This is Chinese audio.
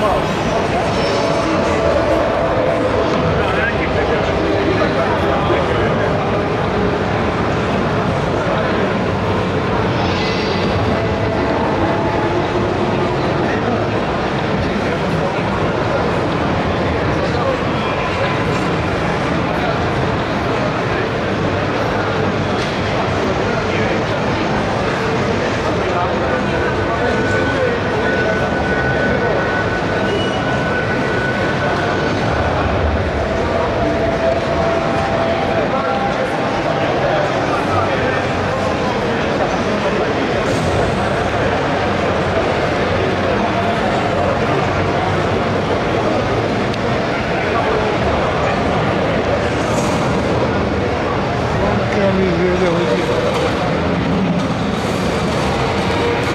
tomorrow. 下面没有任何。